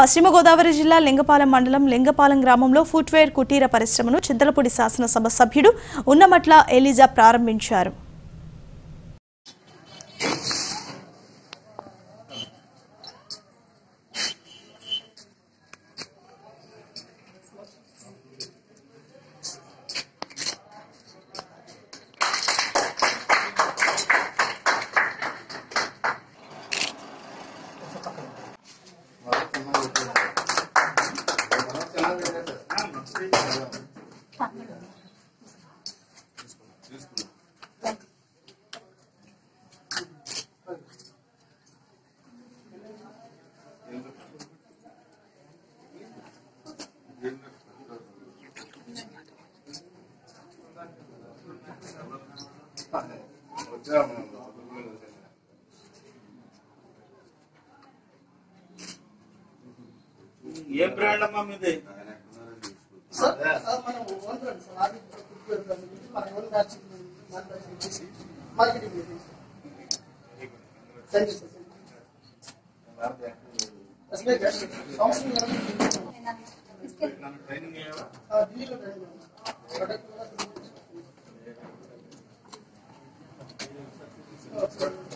పశ్చిమ గోదావరి జిల్లా లింగపాలెం మండలం లింగపాలెం గ్రామంలో ఫుట్వేర్ కుటీర పరిశ్రమను చింతలపూడి శాసనసభ సభ్యుడు ఉన్నమట్ల ఎలిజా ప్రారంభించారు. ఏ బ్రాండ్ అమ్మా మీది సార్ Okay.